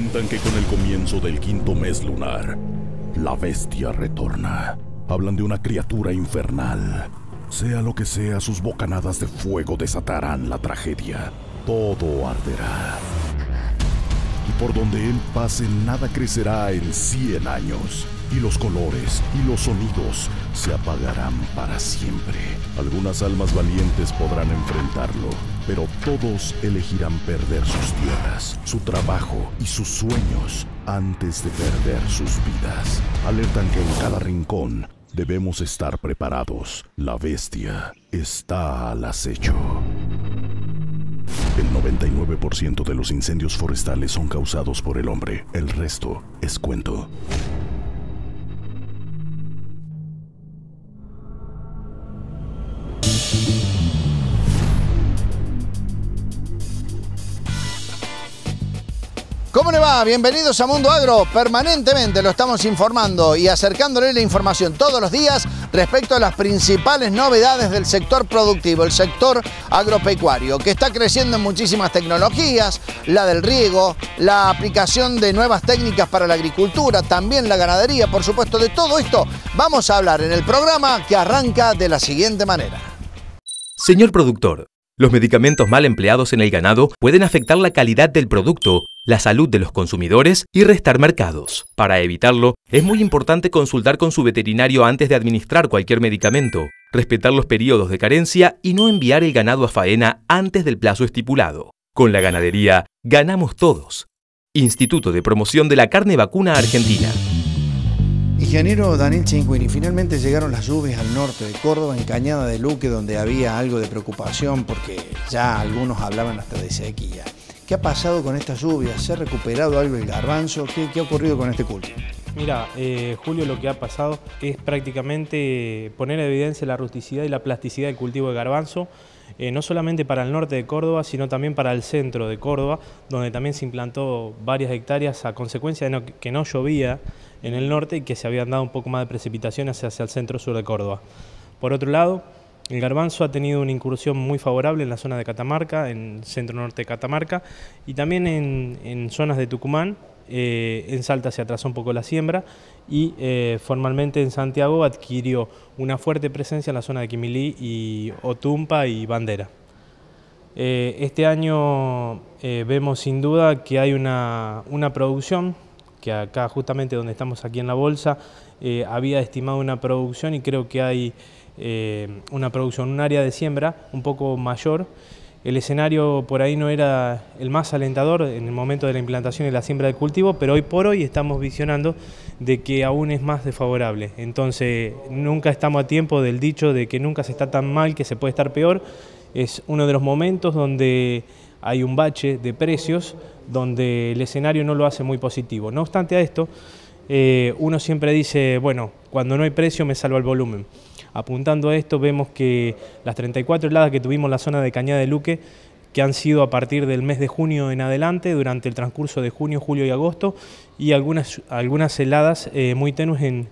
Cuentan que con el comienzo del quinto mes lunar, la bestia retorna. Hablan de una criatura infernal. Sea lo que sea, sus bocanadas de fuego desatarán la tragedia. Todo arderá. Y por donde él pase, nada crecerá en 100 años. Y los colores y los sonidos se apagarán para siempre. Algunas almas valientes podrán enfrentarlo, pero todos elegirán perder sus tierras, su trabajo y sus sueños antes de perder sus vidas. Alertan que en cada rincón debemos estar preparados. La bestia está al acecho. El 99% de los incendios forestales son causados por el hombre. El resto es cuento. Bienvenidos a Mundo Agro. Permanentemente lo estamos informando y acercándole la información todos los días respecto a las principales novedades del sector productivo, el sector agropecuario, que está creciendo en muchísimas tecnologías, la del riego, la aplicación de nuevas técnicas para la agricultura, también la ganadería, por supuesto, de todo esto vamos a hablar en el programa que arranca de la siguiente manera. Señor productor, los medicamentos mal empleados en el ganado pueden afectar la calidad del producto, la salud de los consumidores y restar mercados. Para evitarlo, es muy importante consultar con su veterinario antes de administrar cualquier medicamento, respetar los periodos de carencia y no enviar el ganado a faena antes del plazo estipulado. Con la ganadería, ganamos todos. Instituto de Promoción de la Carne Vacuna Argentina. Ingeniero Daniel Chinquini, finalmente llegaron las lluvias al norte de Córdoba, en Cañada de Luque, donde había algo de preocupación porque ya algunos hablaban hasta de sequía. ¿Qué ha pasado con estas lluvias? ¿Se ha recuperado algo el garbanzo? ¿Qué, qué ha ocurrido con este cultivo? Mira, eh, Julio, lo que ha pasado es prácticamente poner en evidencia la rusticidad y la plasticidad del cultivo de garbanzo, eh, no solamente para el norte de Córdoba, sino también para el centro de Córdoba, donde también se implantó varias hectáreas a consecuencia de que no llovía en el norte y que se habían dado un poco más de precipitaciones hacia el centro-sur de Córdoba. Por otro lado, el garbanzo ha tenido una incursión muy favorable en la zona de Catamarca, en centro-norte de Catamarca, y también en, zonas de Tucumán. Eh, en Salta se atrasó un poco la siembra y eh, formalmente en Santiago adquirió una fuerte presencia en la zona de Quimilí y Otumpa y Bandera. Eh, este año vemos sin duda que hay una, una producción que acá justamente donde estamos aquí en la bolsa, había estimado una producción y creo que hay una producción, un área de siembra un poco mayor. El escenario por ahí no era el más alentador en el momento de la implantación y la siembra del cultivo, pero hoy por hoy estamos visionando de que aún es más desfavorable. Entonces, nunca estamos a tiempo del dicho de que nunca se está tan mal que se puede estar peor. Es uno de los momentos donde hay un bache de precios donde el escenario no lo hace muy positivo. No obstante a esto, eh, uno siempre dice, bueno, cuando no hay precio me salva el volumen. Apuntando a esto vemos que las 34 heladas que tuvimos en la zona de Cañada de Luque, que han sido a partir del mes de junio en adelante, durante el transcurso de junio, julio y agosto, y algunas, algunas heladas eh, muy tenues en,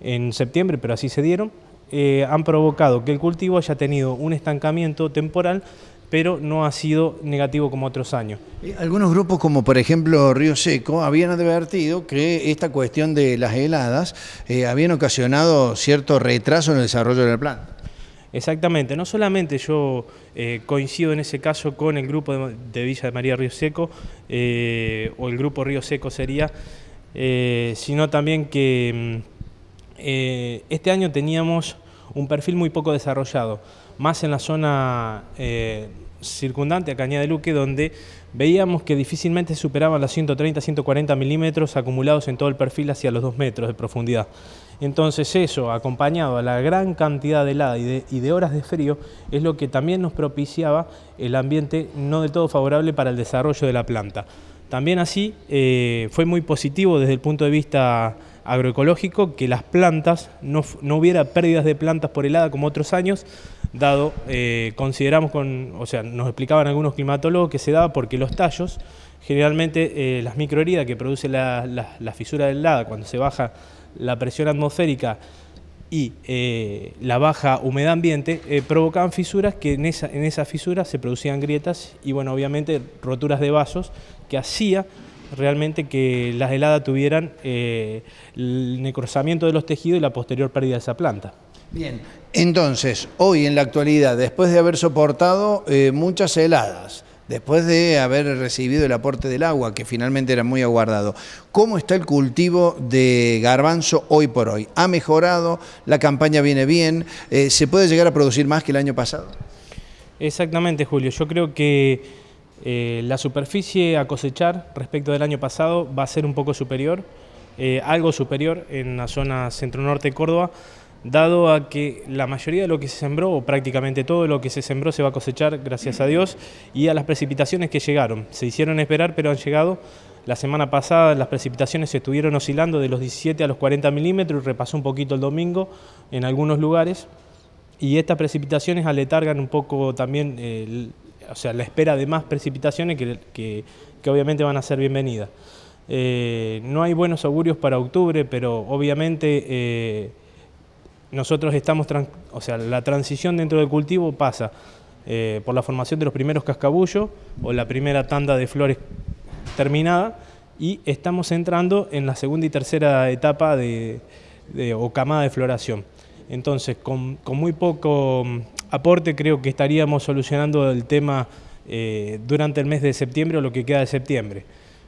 en, septiembre, pero así se dieron, eh, han provocado que el cultivo haya tenido un estancamiento temporal pero no ha sido negativo como otros años. Eh, algunos grupos, como por ejemplo Río Seco, habían advertido que esta cuestión de las heladas eh, habían ocasionado cierto retraso en el desarrollo del plan. Exactamente, no solamente yo eh, coincido en ese caso con el grupo de, Villa de María Río Seco, o el grupo Río Seco sería, sino también que mm, este año teníamos un perfil muy poco desarrollado más en la zona eh, circundante a Cañada de Luque, donde veíamos que difícilmente superaban los 130, 140 milímetros acumulados en todo el perfil hacia los 2 metros de profundidad. Entonces eso, acompañado a la gran cantidad de helada y de, horas de frío, es lo que también nos propiciaba el ambiente no del todo favorable para el desarrollo de la planta. También así eh, fue muy positivo desde el punto de vista agroecológico que las plantas, no, no hubiera pérdidas de plantas por helada como otros años, dado, eh, consideramos con, o sea, nos explicaban algunos climatólogos que se daba porque los tallos, generalmente eh, las microheridas que produce la, fisura del lada cuando se baja la presión atmosférica y eh, la baja humedad ambiente, provocaban fisuras que en, esa, en esas fisuras se producían grietas y bueno, obviamente roturas de vasos que hacía realmente que las heladas tuvieran el necrosamiento de los tejidos y la posterior pérdida de esa planta. Bien, entonces, hoy en la actualidad, después de haber soportado eh, muchas heladas, después de haber recibido el aporte del agua, que finalmente era muy aguardado, ¿cómo está el cultivo de garbanzo hoy por hoy? ¿Ha mejorado? ¿La campaña viene bien? Eh, ¿Se puede llegar a producir más que el año pasado? Exactamente, Julio. Yo creo que eh, la superficie a cosechar respecto del año pasado va a ser un poco superior, algo superior en la zona centro-norte de Córdoba, dado a que la mayoría de lo que se sembró, o prácticamente todo lo que se sembró, se va a cosechar, gracias a Dios, y a las precipitaciones que llegaron. Se hicieron esperar, pero han llegado. La semana pasada las precipitaciones estuvieron oscilando de los 17 a los 40 milímetros repasó un poquito el domingo en algunos lugares. Y estas precipitaciones aletargan un poco también, o sea, la espera de más precipitaciones que, obviamente van a ser bienvenidas. Eh, no hay buenos augurios para octubre, pero obviamente... Eh, nosotros estamos, o sea, la transición dentro del cultivo pasa eh, por la formación de los primeros cascabullos o la primera tanda de flores terminada y estamos entrando en la segunda y tercera etapa de, o camada de floración. Entonces, con, muy poco mm, aporte creo que estaríamos solucionando el tema eh, durante el mes de septiembre o lo que queda de septiembre.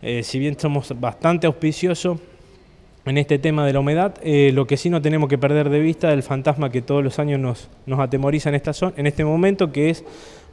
Eh, si bien somos bastante auspiciosos, en este tema de la humedad. Eh, lo que sí no tenemos que perder de vista es el fantasma que todos los años nos, atemoriza en, esta zona, en este momento, que es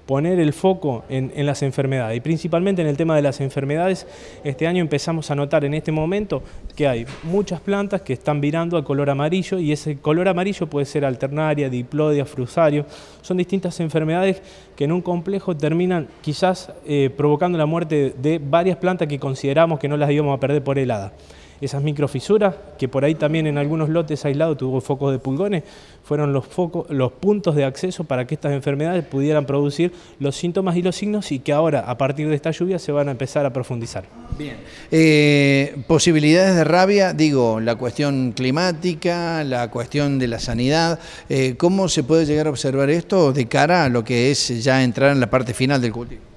poner el foco en, las enfermedades. Y principalmente en el tema de las enfermedades, este año empezamos a notar en este momento que hay muchas plantas que están virando al color amarillo y ese color amarillo puede ser alternaria, diplodia, frusario. Son distintas enfermedades que en un complejo terminan quizás eh, provocando la muerte de varias plantas que consideramos que no las íbamos a perder por helada esas microfisuras, que por ahí también en algunos lotes aislados tuvo focos de pulgones, fueron los, focos, los puntos de acceso para que estas enfermedades pudieran producir los síntomas y los signos y que ahora, a partir de esta lluvia, se van a empezar a profundizar. Bien. Eh, posibilidades de rabia, digo, la cuestión climática, la cuestión de la sanidad, eh, ¿cómo se puede llegar a observar esto de cara a lo que es ya entrar en la parte final del cultivo?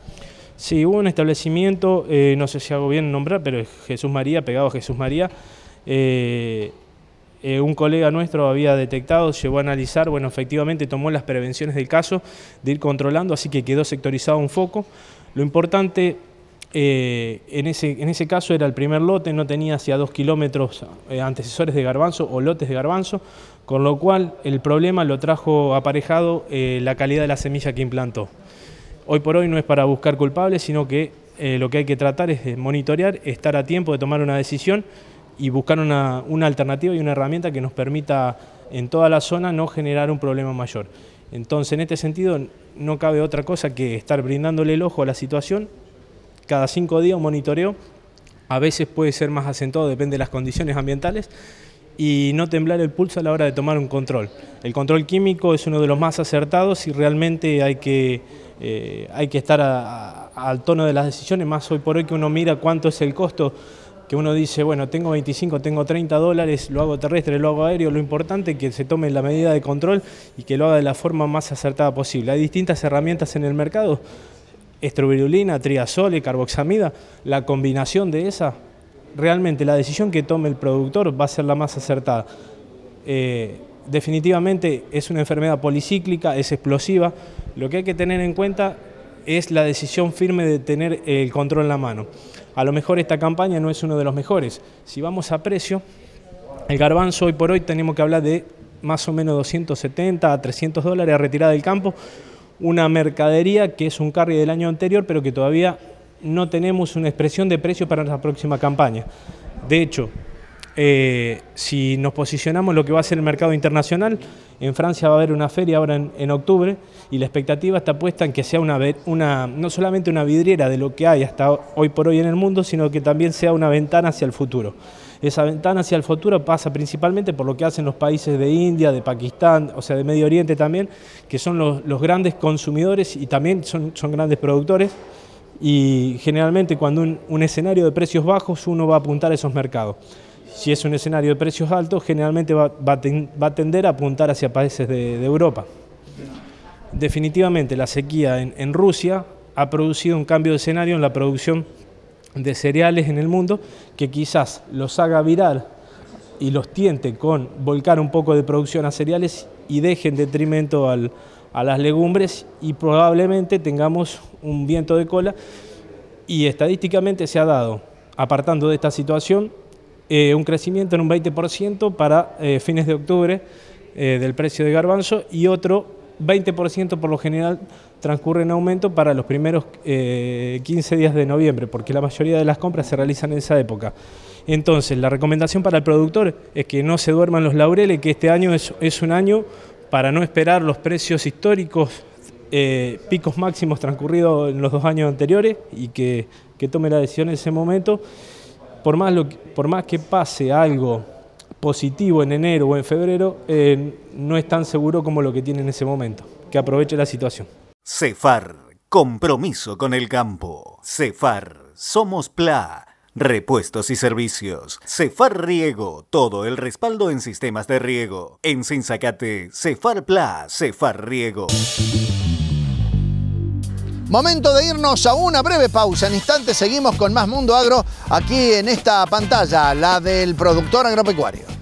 Sí, hubo un establecimiento, eh, no sé si hago bien nombrar, pero es Jesús María, pegado a Jesús María. Eh, eh, un colega nuestro había detectado, llegó a analizar, bueno, efectivamente tomó las prevenciones del caso de ir controlando, así que quedó sectorizado un foco. Lo importante en, ese, en ese caso era el primer lote, no tenía hacia dos kilómetros antecesores de garbanzo o lotes de garbanzo, con lo cual el problema lo trajo aparejado la calidad de la semilla que implantó. Hoy por hoy no es para buscar culpables, sino que eh, lo que hay que tratar es monitorear, estar a tiempo de tomar una decisión y buscar una, alternativa y una herramienta que nos permita en toda la zona no generar un problema mayor. Entonces, en este sentido, no cabe otra cosa que estar brindándole el ojo a la situación. Cada cinco días un monitoreo, a veces puede ser más acentuado, depende de las condiciones ambientales, y no temblar el pulso a la hora de tomar un control. El control químico es uno de los más acertados y realmente hay que eh, hay que estar al tono de las decisiones, más hoy por hoy que uno mira cuánto es el costo, que uno dice, bueno, tengo 25, tengo 30 dólares, lo hago terrestre, lo hago aéreo, lo importante es que se tome la medida de control y que lo haga de la forma más acertada posible. Hay distintas herramientas en el mercado, estrovirulina, triazole, carboxamida, la combinación de esas, realmente la decisión que tome el productor va a ser la más acertada. Eh, definitivamente es una enfermedad policíclica, es explosiva, lo que hay que tener en cuenta es la decisión firme de tener el control en la mano. A lo mejor esta campaña no es uno de los mejores. Si vamos a precio, el garbanzo hoy por hoy tenemos que hablar de más o menos 270 a 300 dólares a retirada del campo, una mercadería que es un carry del año anterior, pero que todavía no tenemos una expresión de precio para la próxima campaña. De hecho, eh, si nos posicionamos lo que va a ser el mercado internacional, en Francia va a haber una feria ahora en, octubre y la expectativa está puesta en que sea una, una, no solamente una vidriera de lo que hay hasta hoy por hoy en el mundo, sino que también sea una ventana hacia el futuro. Esa ventana hacia el futuro pasa principalmente por lo que hacen los países de India, de Pakistán, o sea, de Medio Oriente también, que son los, grandes consumidores y también son, grandes productores y generalmente cuando un, un, escenario de precios bajos uno va a apuntar a esos mercados. Si es un escenario de precios altos, generalmente va, a tender a apuntar hacia países de, Europa. Definitivamente la sequía en, Rusia ha producido un cambio de escenario en la producción de cereales en el mundo que quizás los haga viral y los tiente con volcar un poco de producción a cereales y deje en detrimento a las legumbres y probablemente tengamos un viento de cola y estadísticamente se ha dado, apartando de esta situación, eh, un crecimiento en un 20% para eh, fines de octubre eh, del precio de garbanzo y otro 20% por lo general transcurre en aumento para los primeros 15 días de noviembre, porque la mayoría de las compras se realizan en esa época. Entonces, la recomendación para el productor es que no se duerman los laureles, que este año es, un año para no esperar los precios históricos picos máximos transcurridos en los dos años anteriores y que, tome la decisión en ese momento. Por más, lo, por más que pase algo positivo en enero o en febrero, eh, no es tan seguro como lo que tiene en ese momento. Que aproveche la situación. Cefar, compromiso con el campo. Cefar, somos PLA. Repuestos y servicios. Cefar Riego. Todo el respaldo en sistemas de riego. En Sinzacate, Cefar PLA. Cefar Riego. Momento de irnos a una breve pausa. En instantes seguimos con más Mundo Agro aquí en esta pantalla, la del productor agropecuario.